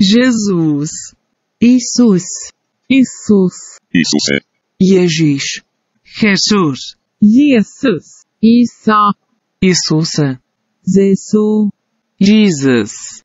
Jesus, Jesus. Jesus. Jesus. Jesus, Jesus, Jesus. Isa. Jesus, Zesu. Jesus.